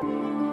Bye.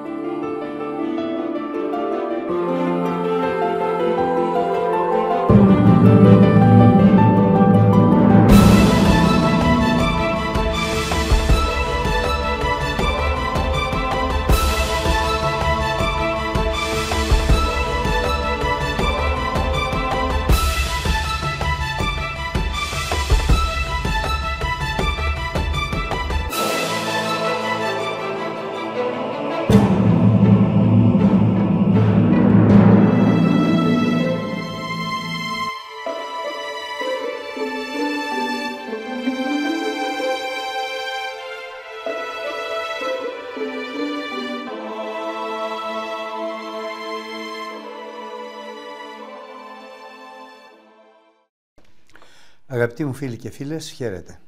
Αγαπητοί μου φίλοι και φίλες, χαίρετε.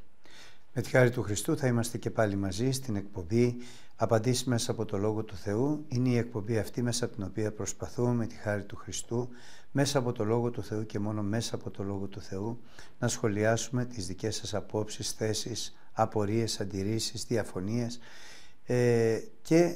Με τη χάρη του Χριστού θα είμαστε και πάλι μαζί στην εκπομπή «Απαντήσεις μέσα από το Λόγο του Θεού». Είναι η εκπομπή αυτή μέσα από την οποία προσπαθούμε με τη χάρη του Χριστού, μέσα από το Λόγο του Θεού και μόνο μέσα από το Λόγο του Θεού, να σχολιάσουμε τις δικές σας απόψεις, θέσεις, απορίες, αντιρρήσεις, διαφωνίες ε, και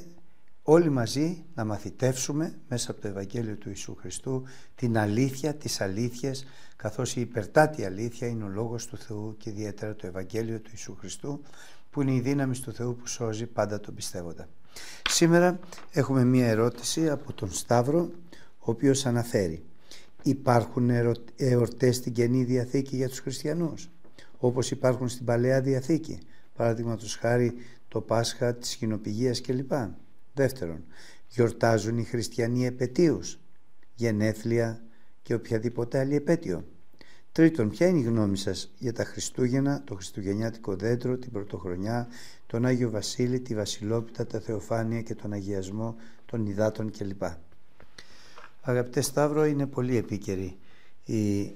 όλοι μαζί να μαθητεύσουμε μέσα από το Ευαγγέλιο του Ιησού Χριστού την αλήθεια, τις αλήθειες, καθώς η υπερτάτη αλήθεια είναι ο Λόγος του Θεού και ιδιαίτερα το Ευαγγέλιο του Ιησού Χριστού, που είναι η δύναμη του Θεού που σώζει πάντα τον πιστεύοντα. Σήμερα έχουμε μία ερώτηση από τον Σταύρο, ο οποίος αναφέρει «Υπάρχουν εορτές στην Καινή Διαθήκη για τους χριστιανούς, όπως υπάρχουν στην Παλαιά Διαθήκη, παραδείγματος χάρη το Πάσχα της Κοινοπηγίας κλπ. Δεύτερον, γιορτάζουν οι χριστιανοί επαιτίους, γενέθλια και οποιαδήποτε άλλη επέτειο. Τρίτον, ποια είναι η γνώμη σας για τα Χριστούγεννα, το Χριστουγεννιάτικο δέντρο, την Πρωτοχρονιά, τον Άγιο Βασίλη, τη Βασιλόπιτα, τα Θεοφάνεια και τον Αγιασμό των Ιδάτων κλπ. Αγαπητέ Σταύρο, είναι πολύ επίκαιρη η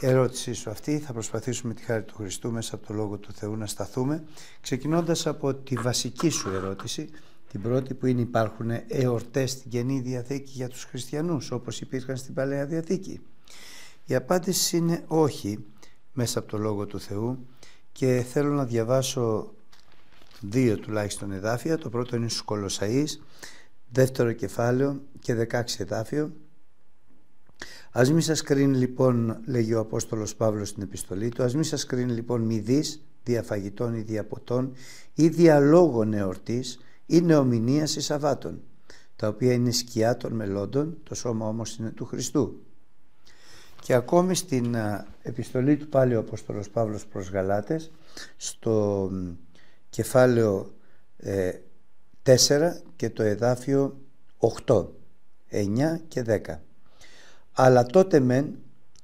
ερώτησή σου αυτή. Θα προσπαθήσουμε τη χάρη του Χριστού μέσα από το Λόγο του Θεού να σταθούμε, ξεκινώντας από τη βασική σου ερώτηση, την πρώτη που είναι υπάρχουν εορτές στην Καινή Διαθήκη για τους χριστιανούς όπως υπήρχαν στην Παλαιά Διαθήκη. Η απάντηση είναι όχι μέσα από το Λόγο του Θεού και θέλω να διαβάσω δύο τουλάχιστον εδάφια. Το πρώτο είναι στους Κολοσσαείς, δεύτερο κεφάλαιο και 16 εδάφιο. Ας μη σας κρίνει λοιπόν, λέγει ο Απόστολος Παύλος στην επιστολή του, ας μη σας κρίνει λοιπόν μη δις, διαφαγητών ή διαποτών ή διαλόγων εορτής, ή νεομηνίαση Σαββάτων, τα οποία είναι σκιά των μελώντων, το σώμα όμως είναι του Χριστού. Και ακόμη στην επιστολή του πάλι ο Απόστολος Παύλος προς Γαλάτες, στο κεφάλαιο 4 ε, και το εδάφιο 8, 9 και 10. Αλλά τότε μεν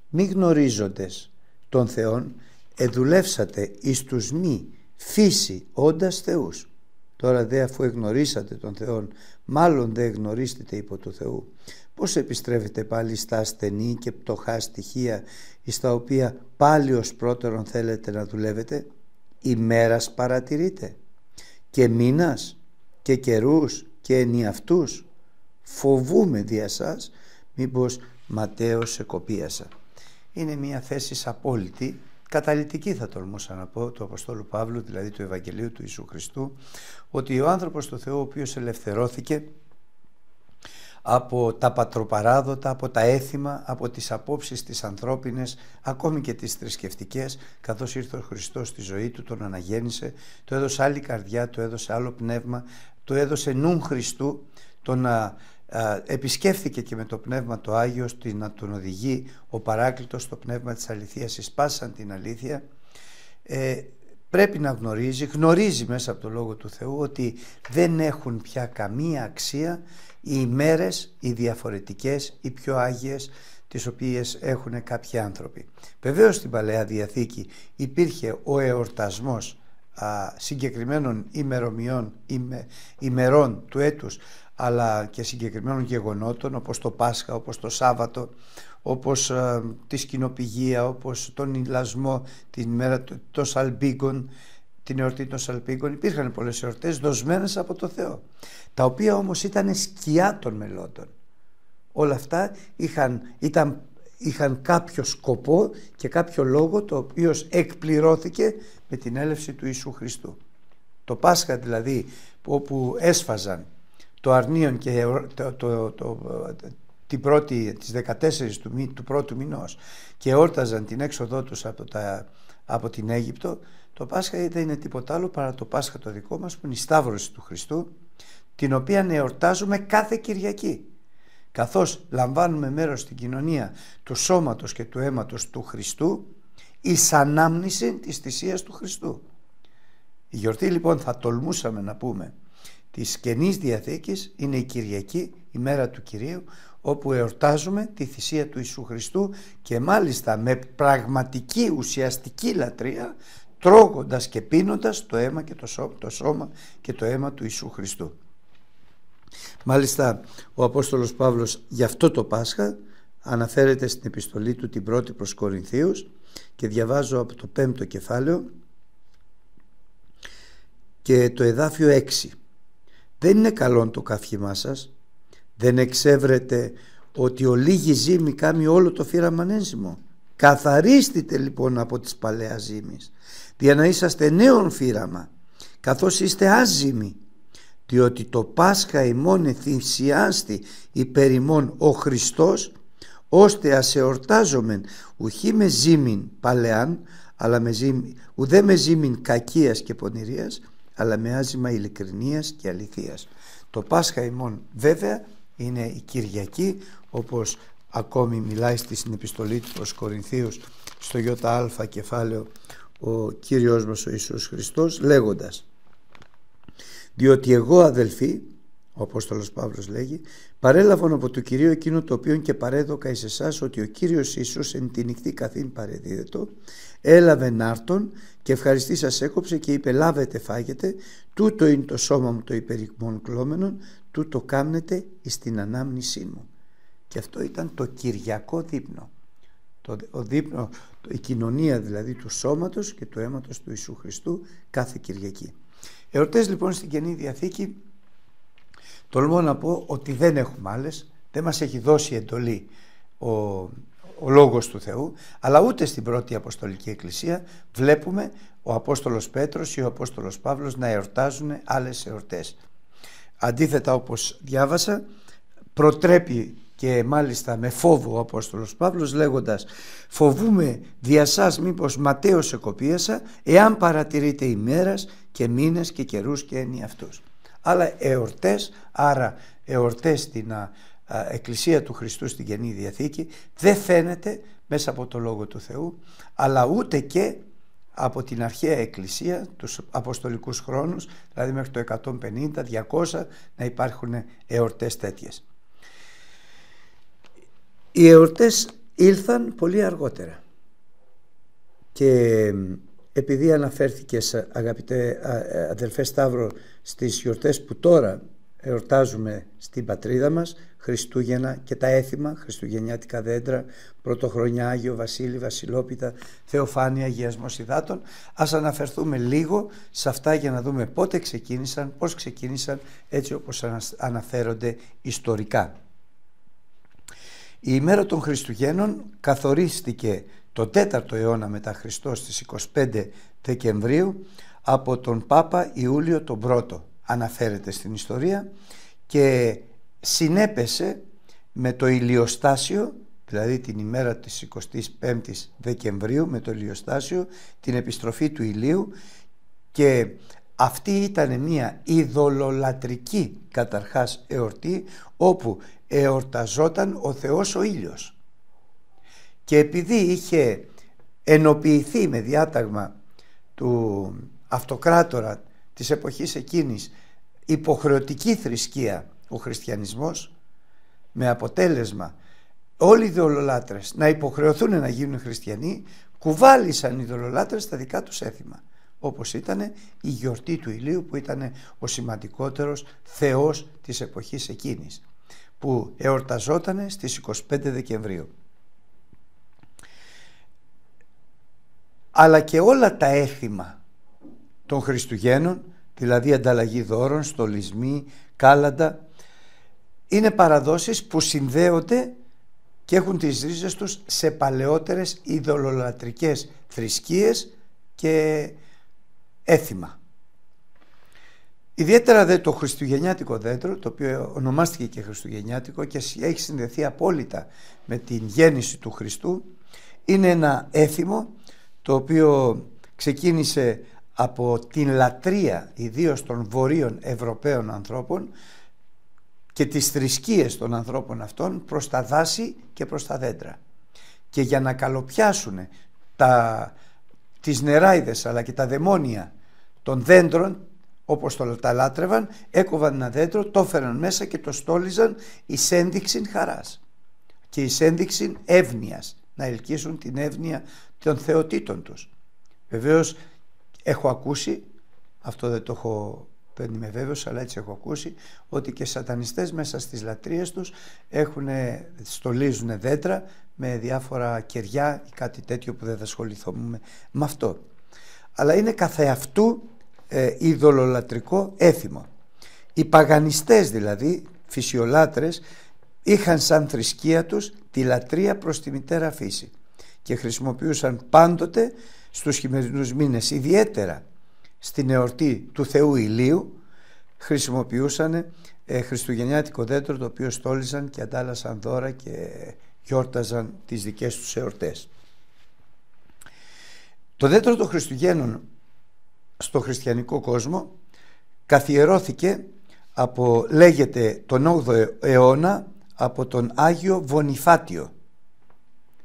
μη γνωρίζοντες των Θεών εδουλεύσατε εις τους μη φύση όντας Θεούς Τώρα δε αφού εγνωρίσατε τον Θεό, μάλλον δεν γνωρίστητε υπό του Θεού. Πώς επιστρέφετε πάλι στα ασθενή και πτωχά στοιχεία στα οποία πάλι ως πρώτερον θέλετε να δουλεύετε; Ημέρας παρατηρείτε και μήνας και καιρούς και ενιαυτούς. Φοβούμε δια σας μήπως ματέως σε κοπίασα. Είναι μια θέση απόλυτη καταλητική θα τολμούσα να πω του Αποστόλου Παύλου, δηλαδή του Ευαγγελίου του Ιησού Χριστού, ότι ο άνθρωπος του Θεού ο οποίος ελευθερώθηκε από τα πατροπαράδοτα, από τα έθιμα, από τις απόψεις τις ανθρώπινες, ακόμη και τις θρησκευτικές, καθώς ήρθε ο Χριστός στη ζωή του, τον αναγέννησε, το έδωσε άλλη καρδιά, το έδωσε άλλο πνεύμα, το έδωσε νουν Χριστού, τον επισκέφθηκε και με το Πνεύμα το Άγιος να τον οδηγεί ο παράκλητος το Πνεύμα της αληθείας εισπάσαν την αλήθεια ε, πρέπει να γνωρίζει, γνωρίζει μέσα από το Λόγο του Θεού ότι δεν έχουν πια καμία αξία οι ημέρες, οι διαφορετικές, οι πιο άγιες τις οποίες έχουν κάποιοι άνθρωποι. Βεβαίως στην Παλαιά Διαθήκη υπήρχε ο εορτασμός α, συγκεκριμένων ημερομιών, ημερών του έτους αλλά και συγκεκριμένων γεγονότων όπως το Πάσχα, όπως το Σάββατο, όπως ε, τη σκηνοπηγία, όπως τον Ιλασμό, την μέρα των Σαλπίγκων, την εορτή των Σαλπίγκων. Υπήρχαν πολλές εορτές δοσμένες από το Θεό, τα οποία όμως ήταν σκιά των μελώτων. Όλα αυτά είχαν, ήταν, είχαν κάποιο σκοπό και κάποιο λόγο το οποίο εκπληρώθηκε με την έλευση του Ιησού Χριστού. Το Πάσχα δηλαδή όπου έσφαζαν το αρνίον και το, το, το, την πρώτη, τις 14 του, του πρώτου μηνός και εόρταζαν την έξοδό τους από, τα, από την Αίγυπτο, το Πάσχα δεν είναι τίποτα άλλο παρά το Πάσχα το δικό μας που είναι η Σταύρωση του Χριστού, την οποία εορτάζουμε κάθε Κυριακή. Καθώς λαμβάνουμε μέρος στην κοινωνία του σώματος και του αίματος του Χριστού, εις ανάμνηση της θυσίας του Χριστού. Η γιορτή λοιπόν θα τολμούσαμε να πούμε της Καινής Διαθήκης είναι η Κυριακή, η μέρα του Κυρίου, όπου εορτάζουμε τη θυσία του Ιησού Χριστού και μάλιστα με πραγματική ουσιαστική λατρεία τρώγοντας και πίνοντας το αίμα και το σώμα, το σώμα και το αίμα του Ιησού Χριστού. Μάλιστα ο Απόστολος Παύλος για αυτό το Πάσχα αναφέρεται στην επιστολή του την πρώτη προς Κορινθίους και διαβάζω από το πέμπτο κεφάλαιο και το εδάφιο 6 δεν είναι καλό το καύχημά σας. Δεν εξεύρετε ότι ο λίγη ζύμη κάνει όλο το φύραμα ένζυμο καθαρίστητε λοιπόν από τις παλαιάς ζύμης για να είσαστε νέον φύραμα καθώς είστε άζυμοι διότι το Πάσχα ημών θυσιάστη υπέρ ημών ο Χριστός ώστε ας εορτάζομεν ουχή με ζήμην παλαιάν αλλά με ζήμην, ουδέ με ζήμην κακίας και πονηρίας αλλά με άζημα ειλικρινίας και αληθείας. Το Πάσχα ημών βέβαια είναι η Κυριακή όπως ακόμη μιλάει στην επιστολή του προς Κορινθίους στο ΙΑ κεφάλαιο ο Κύριος μας ο Ιησούς Χριστός λέγοντας διότι εγώ αδελφοί ο Απόστολος Παύλος λέγει παρέλαβαν από το Κυρίο εκείνο το οποίο και παρέδωκα εις εσάς ότι ο Κύριος Ιησούς εν τη νυχτή καθήν παρεδίδετο έλαβε νάρτον και ευχαριστή σας έκοψε και είπε λάβετε φάγετε τούτο είναι το σώμα μου το υπερικμόν κλώμενον τούτο κάμνετε εις την ανάμνησή μου και αυτό ήταν το Κυριακό δείπνο. Το, ο δείπνο, η κοινωνία δηλαδή του σώματος και του αίματος του Ιησού Χριστού κάθε Κυριακή. Εορτές λοιπόν στην Καινή Διαθήκη τολμώ να πω ότι δεν έχουμε άλλες, δεν μας έχει δώσει εντολή ο, ο Λόγος του Θεού, αλλά ούτε στην πρώτη Αποστολική Εκκλησία βλέπουμε ο Απόστολος Πέτρος ή ο Απόστολος Παύλος να εορτάζουν άλλες εορτές. Αντίθετα όπως διάβασα, προτρέπει και μάλιστα με φόβο ο Απόστολος Παύλος λέγοντας «Φοβούμε δια σας μήπως ματέως εκοπίασα εάν παρατηρείτε ημέρας και μήνες και καιρούς και έννοια αυτούς». Αλλά εορτές, άρα εορτές στην Εκκλησία του Χριστού στην Καινή Διαθήκη δεν φαίνεται μέσα από το Λόγο του Θεού αλλά ούτε και από την αρχαία εκκλησία, τους αποστολικούς χρόνους, δηλαδή μέχρι το 150-200 να υπάρχουν εορτές τέτοιες. Οι εορτές ήλθαν πολύ αργότερα και επειδή αναφέρθηκες αγαπητέ αδελφέ Σταύρο στις γιορτές που τώρα εορτάζουμε στην πατρίδα μας Χριστούγεννα και τα έθιμα, Χριστουγεννιάτικα δέντρα, Πρωτοχρονιά, Άγιο Βασίλη, Βασιλόπιτα, Θεοφάνεια, Αγιασμός Υδάτων. Ας αναφερθούμε λίγο σε αυτά για να δούμε πότε ξεκίνησαν, πώς ξεκίνησαν έτσι όπως αναφέρονται ιστορικά. Η ημέρα των Χριστουγέννων καθορίστηκε το 4ο αιώνα μετά Χριστός στις 25 Δεκεμβρίου από τον Πάπα Ιούλιο τον Πρώτο αναφέρεται στην ιστορία και συνέπεσε με το ηλιοστάσιο δηλαδή την ημέρα της 25ης Δεκεμβρίου με το ηλιοστάσιο την επιστροφή του ηλίου και αυτή ήταν μια ειδωλολατρική καταρχάς εορτή όπου εορταζόταν ο Θεός ο ήλιος. Και επειδή είχε ενοποιηθεί με διάταγμα του αυτοκράτορα της εποχής εκείνης υποχρεωτική θρησκεία ο χριστιανισμός με αποτέλεσμα όλοι οι ιδεολολάτρες να υποχρεωθούν να γίνουν χριστιανοί κουβάλισαν οι ιδεολολάτρες τα δικά τους έθιμα όπως ήταν η γιορτή του ηλίου που ήταν ο σημαντικότερος θεός της εποχής εκείνης που εορταζόταν στις 25 Δεκεμβρίου. Αλλά και όλα τα έθιμα των Χριστουγέννων, δηλαδή ανταλλαγή δώρων, στολισμοί, κάλαντα, είναι παραδόσεις που συνδέονται και έχουν τις ρίζες τους σε παλαιότερες ειδωλολατρικές θρησκείες και έθιμα. Ιδιαίτερα δε το χριστουγεννιάτικο δέντρο, το οποίο ονομάστηκε και χριστουγεννιάτικο και έχει συνδεθεί απόλυτα με την γέννηση του Χριστού, είναι ένα έθιμο το οποίο ξεκίνησε από την λατρεία ιδίως των βορείων Ευρωπαίων ανθρώπων και τις θρησκείες των ανθρώπων αυτών προς τα δάση και προς τα δέντρα. Και για να καλοπιάσουν τα, τις νεράιδες αλλά και τα δαιμόνια των δέντρων όπως το τα λάτρευαν, έκοβαν ένα δέντρο, το έφεραν μέσα και το στόλιζαν εις ένδειξη χαράς και εις ένδειξη εύνοιας, να ελκύσουν την εύνοια των θεοτήτων τους. Βεβαίως έχω ακούσει, αυτό δεν το έχω δεν είμαι βέβαιος αλλά έτσι έχω ακούσει ότι και σατανιστές μέσα στις λατρείες τους έχουν, στολίζουν δέντρα με διάφορα κεριά ή κάτι τέτοιο που δεν θα ασχοληθούμε με αυτό. Αλλά είναι καθεαυτού ε, ειδωλολατρικό έθιμο. Οι παγανιστές δηλαδή, φυσιολάτρες, είχαν σαν θρησκεία τους τη λατρεία προς τη μητέρα φύση και χρησιμοποιούσαν πάντοτε στους χειμερινούς μήνες, ιδιαίτερα στην εορτή του Θεού Ηλίου, χρησιμοποιούσαν ε, χριστουγεννιάτικο δέντρο το οποίο στόλιζαν και αντάλλασαν δώρα και γιόρταζαν τις δικές τους εορτές. Το δέντρο των Χριστουγέννων στο χριστιανικό κόσμο καθιερώθηκε από, λέγεται τον 8ο αιώνα από τον Άγιο Βονιφάτιο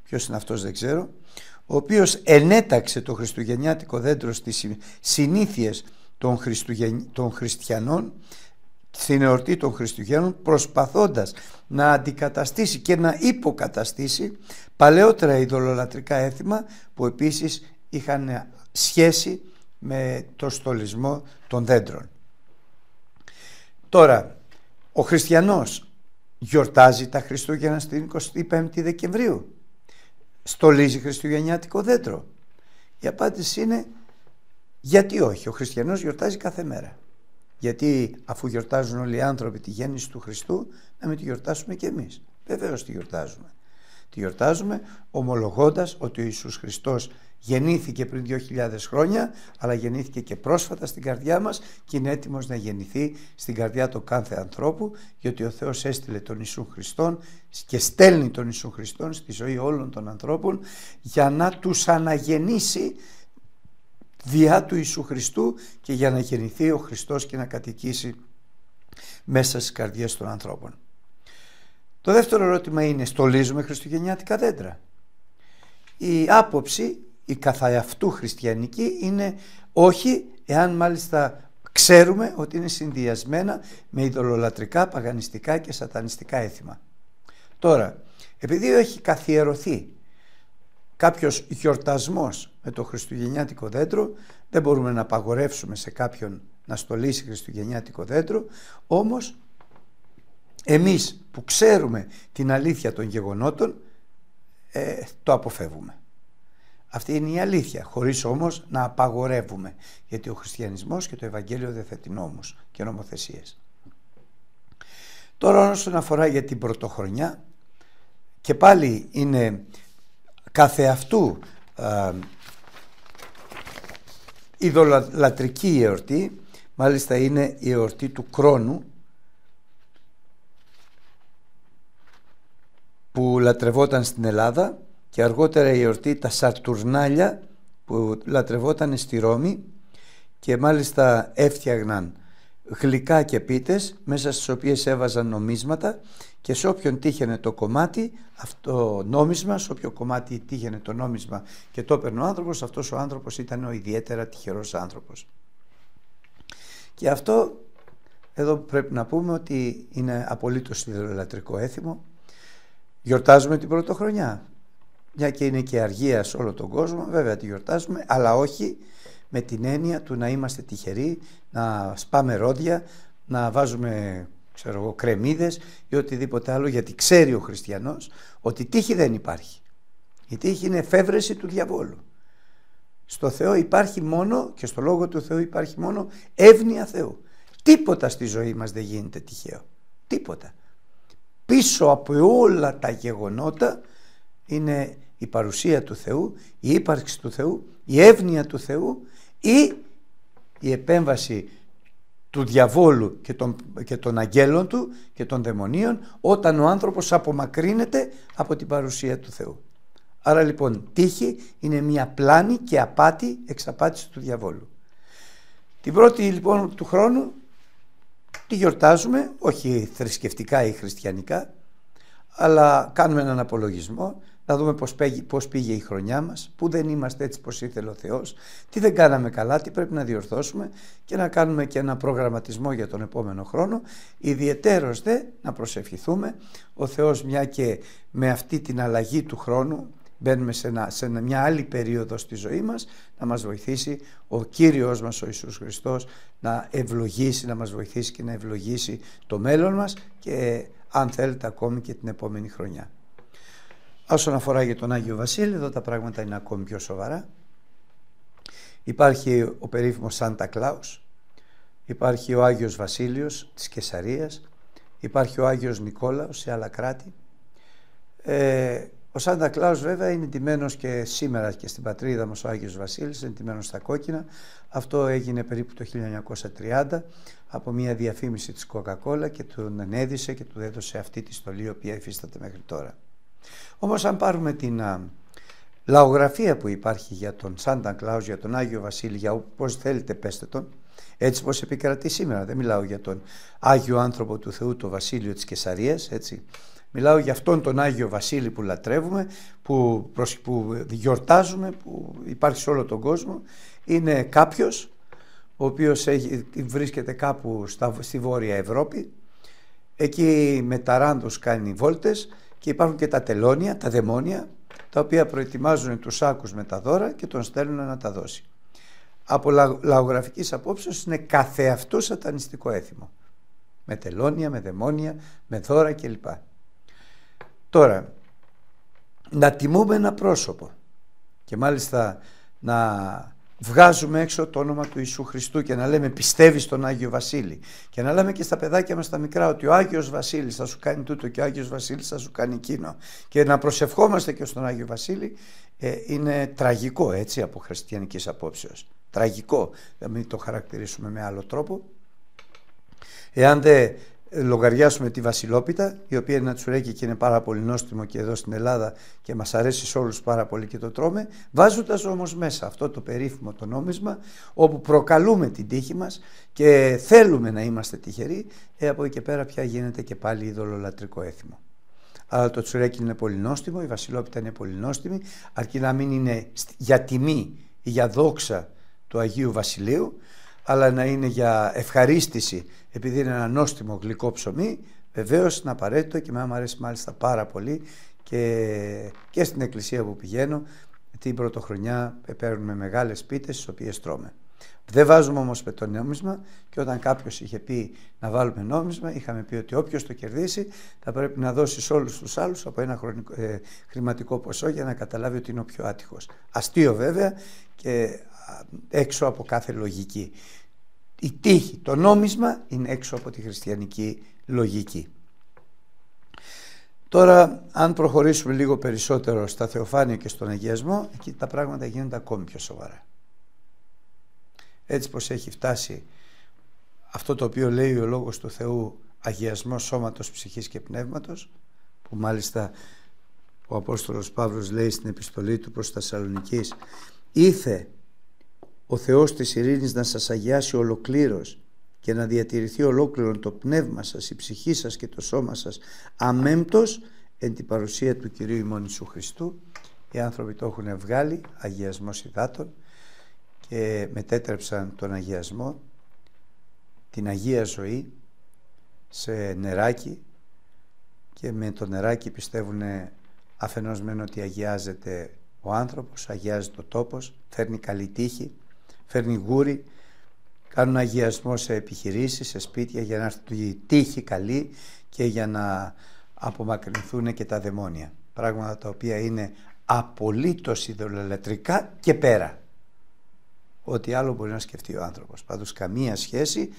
ποιος είναι αυτός δεν ξέρω ο οποίος ενέταξε το χριστουγεννιάτικο δέντρο στις συνήθειες των, των χριστιανών στην εορτή των Χριστουγέννων προσπαθώντας να αντικαταστήσει και να υποκαταστήσει παλαιότερα ειδωλολατρικά έθιμα που επίσης είχαν σχέση με το στολισμό των δέντρων. Τώρα, ο χριστιανός γιορτάζει τα Χριστούγεννα στην 25η Δεκεμβρίου. Στολίζει χριστουγεννιάτικο δέντρο. Η απάντηση είναι γιατί όχι; Ο χριστιανός γιορτάζει κάθε μέρα. Γιατί αφού γιορτάζουν όλοι οι άνθρωποι τη γέννηση του Χριστού, να μην τη γιορτάσουμε και εμείς. Βεβαίως τη γιορτάζουμε. Τη γιορτάζουμε ομολογώντας ότι ο Ιησούς Χριστός γεννήθηκε πριν 2.000 χρόνια αλλά γεννήθηκε και πρόσφατα στην καρδιά μας και είναι έτοιμος να γεννηθεί στην καρδιά του κάθε ανθρώπου γιατί ο Θεός έστειλε τον Ιησού Χριστόν και στέλνει τον Ιησού Χριστόν στη ζωή όλων των ανθρώπων για να τους αναγεννήσει διά του Ιησού Χριστού και για να γεννηθεί ο Χριστός και να κατοικήσει μέσα στις καρδιές των ανθρώπων. Το δεύτερο ερώτημα είναι στολίζουμε χριστουγεννιάτικα δέντρα. Η άποψη, η καθααυτού χριστιανική είναι όχι εάν μάλιστα ξέρουμε ότι είναι συνδυασμένα με ειδωλολατρικά, παγανιστικά και σατανιστικά έθιμα. Τώρα, επειδή έχει καθιερωθεί κάποιος γιορτασμός με το χριστουγεννιάτικο δέντρο, δεν μπορούμε να απαγορεύσουμε σε κάποιον να στολίσει χριστουγεννιάτικο δέντρο, όμως εμείς που ξέρουμε την αλήθεια των γεγονότων ε, το αποφεύγουμε. Αυτή είναι η αλήθεια, χωρίς όμως να απαγορεύουμε, γιατί ο χριστιανισμός και το Ευαγγέλιο δεν θέτει νόμους και νομοθεσίες. Τώρα όσον αφορά για την πρωτοχρονιά, και πάλι είναι κάθε αυτού ε, ειδωλατρική εορτή, μάλιστα είναι η εορτή του χρόνου, που λατρευόταν στην Ελλάδα και αργότερα η εορτή τα Σαρτουρνάλια που λατρευόταν στη Ρώμη και μάλιστα έφτιαγναν γλυκά και πίτες μέσα στις οποίες έβαζαν νομίσματα και σε όποιον τύχαινε το κομμάτι αυτό νόμισμα, σε όποιο κομμάτι τύχαινε το νόμισμα και το έπαιρνε ο άνθρωπος, αυτός ο άνθρωπος ήταν ο ιδιαίτερα τυχερός άνθρωπος. Και αυτό εδώ πρέπει να πούμε ότι είναι απολύτως ιδεολατρικό έθιμο Γιορτάζουμε την πρωτοχρονιά. Μια και είναι και αργία σε όλο τον κόσμο, βέβαια τη γιορτάζουμε, αλλά όχι με την έννοια του να είμαστε τυχεροί, να σπάμε ρόδια, να βάζουμε ξέρω εγώ, κρεμίδες ή οτιδήποτε άλλο, γιατί ξέρει ο χριστιανός ότι τύχη δεν υπάρχει. Η τύχη είναι εφεύρεση του διαβόλου. Στο Θεό υπάρχει μόνο και στο Λόγο του Θεού υπάρχει μόνο εύνοια Θεού. Τίποτα στη ζωή μας δεν γίνεται τυχαίο. Τίποτα πίσω από όλα τα γεγονότα είναι η παρουσία του Θεού, η ύπαρξη του Θεού, η εύνοια του Θεού ή η επέμβαση του διαβόλου και των, και των αγγέλων του και των δαιμονίων όταν ο άνθρωπος απομακρύνεται από την παρουσία του Θεού. Άρα λοιπόν τύχη είναι μια πλάνη και απάτη εξαπάτηση του διαβόλου. Την πρώτη λοιπόν του χρόνου τη γιορτάζουμε, όχι θρησκευτικά ή χριστιανικά, αλλά κάνουμε έναν απολογισμό, να δούμε πώς, πήγε, πώς πήγε η χρονιά μας, που δεν είμαστε έτσι πως ήθελε ο Θεός, τι δεν κάναμε καλά, τι πρέπει να διορθώσουμε και να κάνουμε και ένα προγραμματισμό για τον επόμενο χρόνο, ιδιαιτέρως δε να προσευχηθούμε ο Θεός μια και με αυτή την αλλαγή του χρόνου μπαίνουμε σε, ένα, σε μια άλλη περίοδο στη ζωή μας να μας βοηθήσει ο Κύριος μας ο Ιησούς Χριστός να ευλογήσει, να μας βοηθήσει και να ευλογήσει το μέλλον μας και αν θέλετε ακόμη και την επόμενη χρονιά. Όσον αφορά για τον Άγιο Βασίλη, εδώ τα πράγματα είναι ακόμη πιο σοβαρά. Υπάρχει ο περίφημος Σάντα Κλάους, υπάρχει ο Άγιος Βασίλειος της Κεσαρίας, υπάρχει ο Άγιος Νικόλαος σε άλλα κράτη. Ε, ο Σάντα Κλάους βέβαια είναι τιμένος και σήμερα και στην πατρίδα μας ο Άγιος Βασίλης, είναι τιμένος στα κόκκινα. Αυτό έγινε περίπου το 1930 από μια διαφήμιση της Coca-Cola και του ενέδισε και του έδωσε αυτή τη στολή η οποία υφίσταται μέχρι τώρα. Όμως αν πάρουμε την α, λαογραφία που υπάρχει για τον Σάντα Κλάους, για τον Άγιο Βασίλη, για όπως θέλετε πέστε τον, έτσι πως επικρατεί σήμερα, δεν μιλάω για τον Άγιο άνθρωπο του Θεού, το Βασίλειο της Κεσαρίας, έτσι, Μιλάω για αυτόν τον Άγιο Βασίλη που λατρεύουμε, που, που γιορτάζουμε, που υπάρχει σε όλο τον κόσμο. Είναι κάποιος ο οποίος έχει, βρίσκεται κάπου στα, στη Βόρεια Ευρώπη. Εκεί με ταράνδους κάνει βόλτες και υπάρχουν και τα τελώνια, τα δαιμόνια, τα οποία προετοιμάζουν τους άκους με τα δώρα και τον στέλνουν να τα δώσει. Από λα, λαογραφικής απόψεως είναι καθεαυτός σατανιστικό έθιμο. Με τελώνια, με δαιμόνια, με δώρα κλπ. Τώρα, να τιμούμε ένα πρόσωπο και μάλιστα να βγάζουμε έξω το όνομα του Ιησού Χριστού και να λέμε πιστεύεις στον Άγιο Βασίλη και να λέμε και στα παιδάκια μας τα μικρά ότι ο Άγιος Βασίλης θα σου κάνει τούτο και ο Άγιος Βασίλης θα σου κάνει εκείνο και να προσευχόμαστε και στον Άγιο Βασίλη ε, είναι τραγικό έτσι από χριστιανικής απόψεως. Τραγικό, δεν μην το χαρακτηρίσουμε με άλλο τρόπο. Εάν δεν λογαριάσουμε τη βασιλόπιτα, η οποία είναι ένα τσουρέκι και είναι πάρα πολύ νόστιμο και εδώ στην Ελλάδα και μας αρέσει σε όλους πάρα πολύ και το τρώμε, βάζοντας όμως μέσα αυτό το περίφημο το νόμισμα, όπου προκαλούμε την τύχη μας και θέλουμε να είμαστε τυχεροί, ε, από εκεί και πέρα πια γίνεται και πάλι ειδωλολατρικό έθιμο. Αλλά το τσουρέκι είναι πολύ νόστιμο, η βασιλόπιτα είναι πολύ νόστιμη, αρκεί να μην είναι για τιμή ή για δόξα του Αγίου Βασιλείου, αλλά να είναι για ευχαρίστηση επειδή είναι ένα νόστιμο γλυκό ψωμί, βεβαίως είναι απαραίτητο και με μου αρέσει μάλιστα πάρα πολύ και, και στην εκκλησία που πηγαίνω την πρωτοχρονιά παίρνουμε μεγάλες πίτες τις οποίες τρώμε. Δεν βάζουμε όμως το νόμισμα και όταν κάποιος είχε πει να βάλουμε νόμισμα είχαμε πει ότι όποιος το κερδίσει θα πρέπει να δώσει σε όλους τους άλλους από ένα ε, χρηματικό ποσό για να καταλάβει ότι είναι ο πιο άτυχος. Αστείο βέβαια και έξω από κάθε λογική. Η τύχη, το νόμισμα είναι έξω από τη χριστιανική λογική. Τώρα, αν προχωρήσουμε λίγο περισσότερο στα θεοφάνεια και στον αγιασμό, εκεί τα πράγματα γίνονται ακόμη πιο σοβαρά. Έτσι πως έχει φτάσει αυτό το οποίο λέει ο Λόγος του Θεού αγιασμός σώματος, ψυχής και πνεύματος, που μάλιστα ο Απόστολος Παύλος λέει στην επιστολή του προς τα Σαλονικής, «Ήθε ο Θεός της ειρήνης να σας αγιάσει ολοκλήρως και να διατηρηθεί ολόκληρο το πνεύμα σας, η ψυχή σας και το σώμα σας αμέμπτος εν την παρουσία του Κυρίου ημών Ιησού Χριστού. Οι άνθρωποι το έχουν βγάλει, αγιασμός υδάτων και μετέτρεψαν τον αγιασμό, την Αγία Ζωή σε νεράκι και με το νεράκι πιστεύουν αφενός μεν ότι αγιάζεται ο άνθρωπος, αγιάζεται ο τόπος, φέρνει καλή τύχη φέρνει γούρι, κάνουν αγιασμό σε επιχειρήσεις, σε σπίτια για να έρθει η τύχη καλή και για να απομακρυνθούν και τα δαιμόνια. Πράγματα τα οποία είναι απολύτως ιδεολατρικά και πέρα. Ό,τι άλλο μπορεί να σκεφτεί ο άνθρωπος. Πάντως καμία σχέση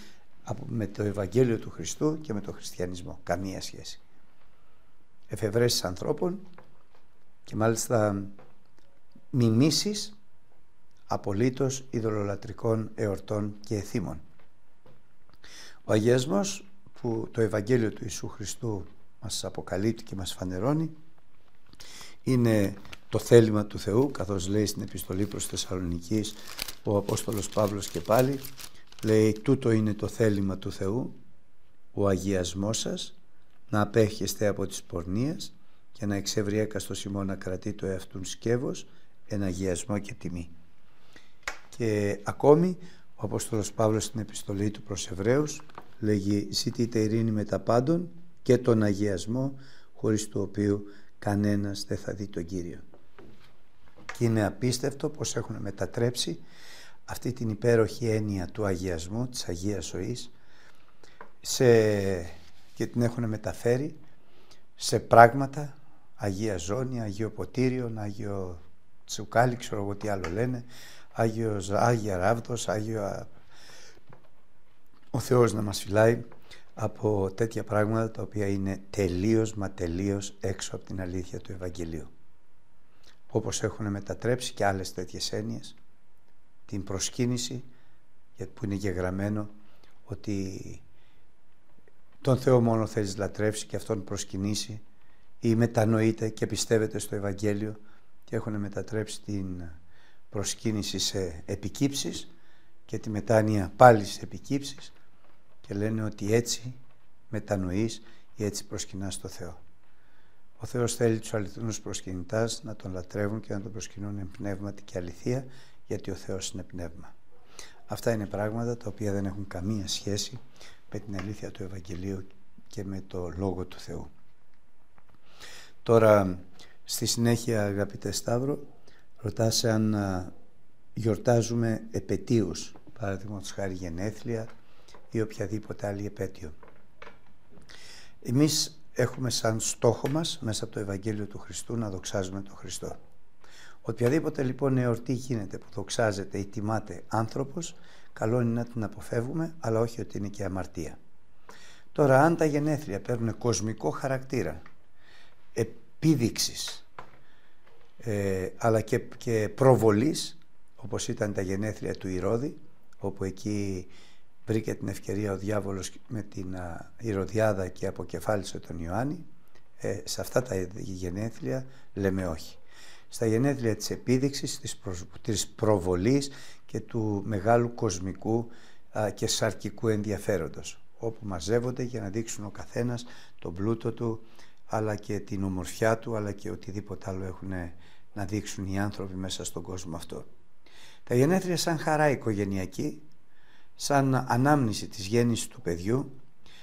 με το Ευαγγέλιο του Χριστού και με το χριστιανισμό. Καμία σχέση. Εφευρέσεις ανθρώπων και μάλιστα μιμήσεις απολύτως ειδωλολατρικών εορτών και εθήμων. Ο αγιασμός που το Ευαγγέλιο του Ιησού Χριστού μας αποκαλύπτει και μας φανερώνει είναι το θέλημα του Θεού καθώς λέει στην επιστολή προς Θεσσαλονικής ο Απόστολος Παύλος και πάλι λέει τούτο είναι το θέλημα του Θεού ο αγιασμός σας να απέχεστε από τις πορνείες και να εξεύρει έκαστο ημών να κρατεί το εαυτούν σκεύος εν αγιασμό και τιμή. Και ακόμη ο Απόστολος Παύλος στην επιστολή του προς Εβραίους λέγει ζητείτε ειρήνη με τα πάντων και τον αγιασμό χωρίς του οποίου κανένας δεν θα δει τον Κύριο. Και είναι απίστευτο πως έχουν μετατρέψει αυτή την υπέροχη έννοια του αγιασμού, της Αγίας Ζωής σε... και την έχουν μεταφέρει σε πράγματα Αγία Ζώνη, Αγίο Ποτήριο, Άγιο Τσουκάλι, ξέρω εγώ τι άλλο λένε, Άγιος, Άγια Ράβδος, Άγιο... Ο Θεός να μας φυλάει από τέτοια πράγματα τα οποία είναι τελείως μα τελείως έξω από την αλήθεια του Ευαγγελίου. Όπως έχουν μετατρέψει και άλλες τέτοιες έννοιες, την προσκύνηση, που είναι γεγραμμένο ότι τον Θεό μόνο θέλεις λατρεύσει και Αυτόν προσκυνήσει ή μετανοείται και πιστεύετε στο Ευαγγέλιο και έχουν μετατρέψει την προσκύνηση σε επικύψεις και τη μετάνοια πάλι σε επικύψεις και λένε ότι έτσι μετανοείς ή έτσι προσκυνάς το Θεό. Ο Θεός θέλει τους αληθινούς προσκυνητάς να τον λατρεύουν και να τον προσκυνούν εν πνεύματι και αληθεία γιατί ο Θεός είναι πνεύμα. Αυτά είναι πράγματα τα οποία δεν έχουν καμία σχέση με την αλήθεια του Ευαγγελίου και με το Λόγο του Θεού. Τώρα, στη συνέχεια αγαπητέ Σταύρο, ρωτάς αν γιορτάζουμε επαιτίους, παραδείγματος χάρη γενέθλια ή οποιαδήποτε άλλη επέτειο. Εμείς έχουμε σαν στόχο μας μέσα από το Ευαγγέλιο του Χριστού να δοξάζουμε τον Χριστό. Οποιαδήποτε λοιπόν εορτή γίνεται που δοξάζεται ή τιμάται άνθρωπος, καλό είναι να την αποφεύγουμε, αλλά όχι ότι είναι και αμαρτία. Τώρα αν τα γενέθλια παίρνουν κοσμικό χαρακτήρα, επίδειξης, ε, αλλά και, και προβολής, όπως ήταν τα γενέθλια του Ηρώδη, όπου εκεί βρήκε την ευκαιρία ο διάβολος με την Ηρωδιάδα και αποκεφάλισε τον Ιωάννη, ε, σε αυτά τα γενέθλια λέμε όχι. Στα γενέθλια της επίδειξης, της, της προβολής και του μεγάλου κοσμικού και σαρκικού ενδιαφέροντος, όπου μαζεύονται για να δείξουν ο καθένας τον πλούτο του, αλλά και την ομορφιά του, αλλά και οτιδήποτε άλλο έχουν να δείξουν οι άνθρωποι μέσα στον κόσμο αυτό. Τα γενέθλια σαν χαρά οικογενειακή σαν ανάμνηση της γέννησης του παιδιού,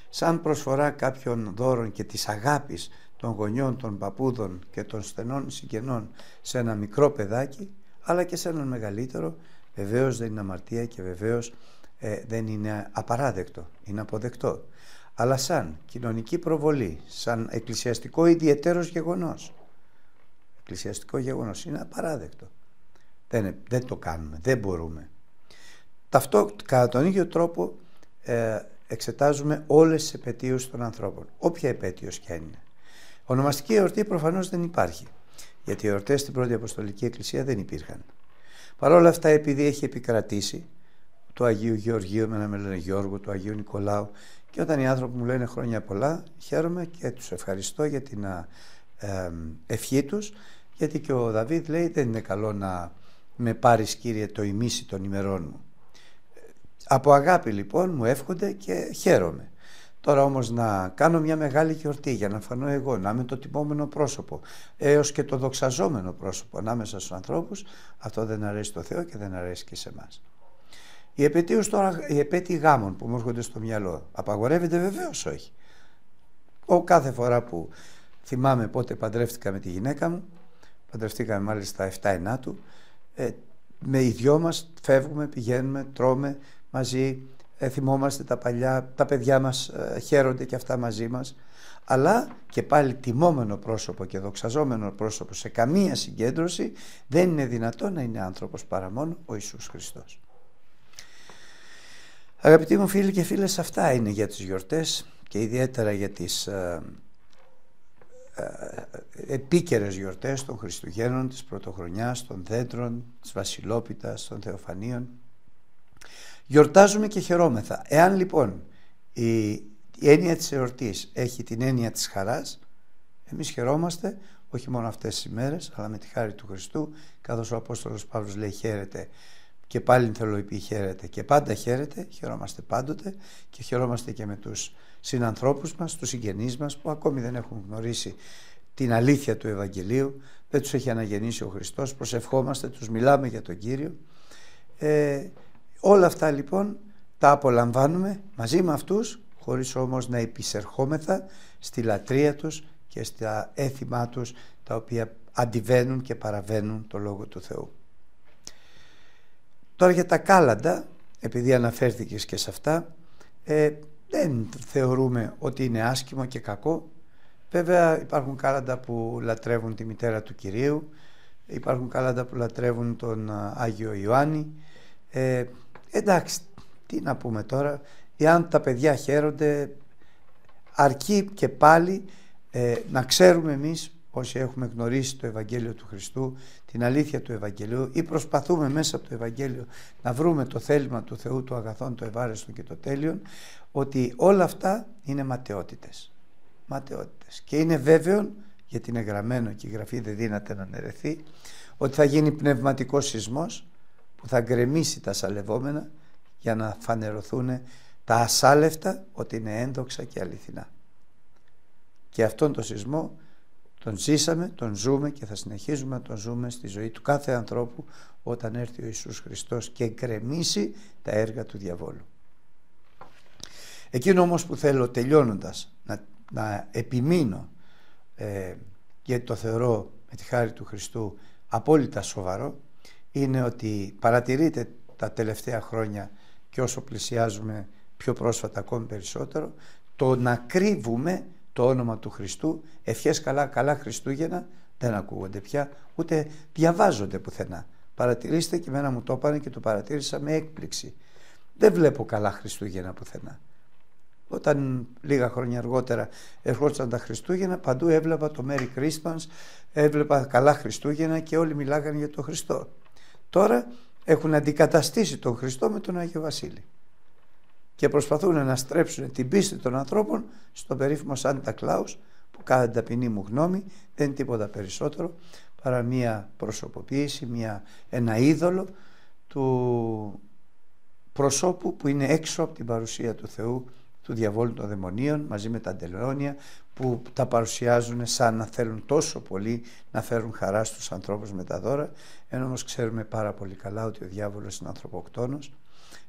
σαν προσφορά κάποιων δώρων και της αγάπης των γονιών, των παππούδων και των στενών συγγενών σε ένα μικρό παιδάκι, αλλά και σε έναν μεγαλύτερο, βεβαίως δεν είναι αμαρτία και βεβαίως ε, δεν είναι απαράδεκτο, είναι αποδεκτό. Αλλά σαν κοινωνική προβολή, σαν εκκλησιαστικό ιδιαίτερος γεγονός. Εκκλησιαστικό γεγονός είναι απαράδεκτο. Δεν, δεν το κάνουμε, δεν μπορούμε. Ταυτό, κατά τον ίδιο τρόπο ε, εξετάζουμε όλες τις επαιτίους των ανθρώπων, όποια επέτειος και είναι. Ονομαστική εορτή προφανώς δεν υπάρχει, γιατί οι εορτές στην πρώτη Αποστολική Εκκλησία δεν υπήρχαν. Παρ' όλα αυτά, επειδή έχει επικρατήσει το Αγίου Γεωργίου, με με λένε Γιώργο, του Αγίου Νικολάου, και όταν οι άνθρωποι μου λένε χρόνια πολλά, χαίρομαι και τους ευχαριστώ για την ε, ευχή τους, γιατί και ο Δαβίδ λέει δεν είναι καλό να με πάρεις Κύριε το ημίση των ημερών μου. Από αγάπη λοιπόν μου εύχονται και χαίρομαι. Τώρα όμως να κάνω μια μεγάλη γιορτή για να φανώ εγώ, να είμαι το τυπόμενο πρόσωπο, έως και το δοξαζόμενο πρόσωπο ανάμεσα στους ανθρώπους, αυτό δεν αρέσει το Θεό και δεν αρέσει και σε εμάς. Οι επαιτίους τώρα, οι επέτειοι γάμων που μου έρχονται στο μυαλό, απαγορεύεται βεβαίως όχι. Ο κάθε φορά που θυμάμαι πότε παντρεύτηκα με τη γυναίκα μου, παντρευτήκαμε μάλιστα 7-9 του, ε, με οι δυο μας φεύγουμε, πηγαίνουμε, τρώμε, μαζί, ε, θυμόμαστε τα παλιά, τα παιδιά μας ε, χαίρονται και αυτά μαζί μας, αλλά και πάλι τιμόμενο πρόσωπο και δοξαζόμενο πρόσωπο σε καμία συγκέντρωση δεν είναι δυνατό να είναι άνθρωπος παρά μόνο ο Ιησούς Χριστός. Αγαπητοί μου φίλοι και φίλες, αυτά είναι για τις γιορτές και ιδιαίτερα για τις ε, ε, επίκαιρες γιορτές των Χριστουγέννων, της Πρωτοχρονιάς, των δέντρων, της Βασιλόπιτας, των Θεοφανίων. Γιορτάζουμε και χαιρόμεθα. Εάν λοιπόν η, η έννοια της εορτής έχει την έννοια της χαράς, εμείς χαιρόμαστε όχι μόνο αυτές τις ημέρες, αλλά με τη χάρη του Χριστού, καθώς ο Απόστολος Παύλος λέει χαίρεται και πάλι πει χαίρεται και πάντα χαίρεται, χαιρόμαστε πάντοτε και χαιρόμαστε και με τους συνανθρώπους μας, τους συγγενείς μας που ακόμη δεν έχουν γνωρίσει την αλήθεια του Ευαγγελίου, δεν τους έχει αναγεννήσει ο Χριστός, προσευχόμαστε, τους μιλάμε για τον Κύριο. Ε, όλα αυτά λοιπόν τα απολαμβάνουμε μαζί με αυτούς, χωρίς όμως να επισερχόμεθα στη λατρεία τους και στα έθιμά τους τα οποία αντιβαίνουν και παραβαίνουν το Λόγο του Θεού. Τώρα για τα κάλαντα, επειδή αναφέρθηκες και σε αυτά, ε, δεν θεωρούμε ότι είναι άσχημο και κακό. Βέβαια υπάρχουν κάλαντα που λατρεύουν τη μητέρα του Κυρίου, υπάρχουν κάλαντα που λατρεύουν τον Άγιο Ιωάννη. Ε, εντάξει, τι να πούμε τώρα, εάν τα παιδιά χαίρονται, αρκεί και πάλι ε, να ξέρουμε εμείς όσοι έχουμε γνωρίσει το Ευαγγέλιο του Χριστού, την αλήθεια του Ευαγγελίου ή προσπαθούμε μέσα από το Ευαγγέλιο να βρούμε το θέλημα του Θεού, του αγαθών, το ευάρεστο και το τέλειον, ότι όλα αυτά είναι ματαιότητες. Ματαιότητες. Και είναι βέβαιο, γιατί είναι γραμμένο και η γραφή δεν δύναται να νερεθεί, ότι θα γίνει πνευματικός σεισμός που θα γκρεμίσει τα σαλευόμενα για να φανερωθούν τα ασάλευτα ότι είναι ένδοξα και αληθινά. Και αυτόν τον σεισμό τον ζήσαμε, τον ζούμε και θα συνεχίζουμε να τον ζούμε στη ζωή του κάθε ανθρώπου όταν έρθει ο Ιησούς Χριστός και γκρεμίσει τα έργα του διαβόλου. Εκείνο όμως που θέλω τελειώνοντας να, να επιμείνω ε, γιατί το θεωρώ με τη χάρη του Χριστού απόλυτα σοβαρό είναι ότι παρατηρείτε τα τελευταία χρόνια και όσο πλησιάζουμε πιο πρόσφατα ακόμη περισσότερο το να κρύβουμε το όνομα του Χριστού, ευχές καλά, καλά Χριστούγεννα, δεν ακούγονται πια, ούτε διαβάζονται πουθενά. Παρατηρήστε και εμένα μου το έπανε και το παρατήρησα με έκπληξη. Δεν βλέπω καλά Χριστούγεννα πουθενά. Όταν λίγα χρόνια αργότερα ερχόντουσαν τα Χριστούγεννα, παντού έβλεπα το Merry Christmas, έβλεπα καλά Χριστούγεννα και όλοι μιλάγανε για τον Χριστό. Τώρα έχουν αντικαταστήσει τον Χριστό με τον Άγιο Βασίλη και προσπαθούν να στρέψουν την πίστη των ανθρώπων στο περίφημο Σάντα Κλάους που κατά την ταπεινή μου γνώμη δεν είναι τίποτα περισσότερο παρά μια προσωποποίηση, μια, ένα είδωλο του προσώπου που είναι έξω από την παρουσία του Θεού του διαβόλου των δαιμονίων μαζί με τα αντελαιώνια που τα παρουσιάζουν σαν να θέλουν τόσο πολύ να φέρουν χαρά στους ανθρώπους με τα δώρα ενώ όμως ξέρουμε πάρα πολύ καλά ότι ο διάβολος είναι ανθρωποκτόνος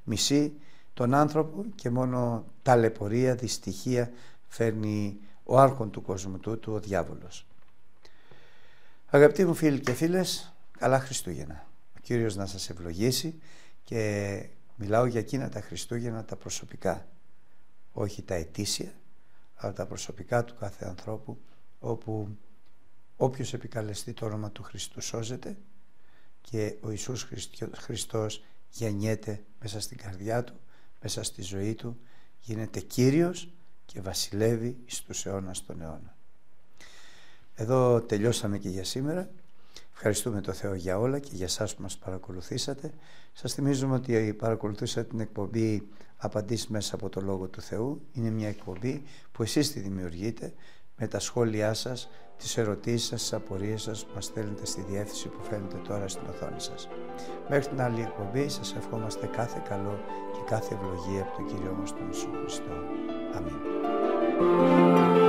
μισή τον άνθρωπο και μόνο ταλαιπωρία, δυστυχία φέρνει ο άρχον του κόσμου του, του ο διάβολος. Αγαπητοί μου φίλοι και φίλες, καλά Χριστούγεννα. Ο Κύριος να σας ευλογήσει και μιλάω για εκείνα τα Χριστούγεννα τα προσωπικά, όχι τα ετήσια, αλλά τα προσωπικά του κάθε ανθρώπου, όπου όποιος επικαλεστεί το όνομα του Χριστού σώζεται και ο Ιησούς Χριστός γεννιέται μέσα στην καρδιά του μέσα στη ζωή του γίνεται Κύριος και βασιλεύει στους αιώνας των αιώνων. Εδώ τελειώσαμε και για σήμερα. Ευχαριστούμε το Θεό για όλα και για σας που μας παρακολουθήσατε. Σας θυμίζουμε ότι παρακολουθήσατε την εκπομπή «Απαντήσεις μέσα από το Λόγο του Θεού». Είναι μια εκπομπή που εσείς τη δημιουργείτε με τα σχόλιά σας, τις ερωτήσεις σας, τις απορίες σας που μας στέλνετε στη διεύθυνση που φαίνεται τώρα στην οθόνη σας. Μέχρι την άλλη εκπομπή σας ευχόμαστε κάθε καλό και κάθε ευλογία από τον Κύριο μας τον Ιησού Χριστό. Αμήν.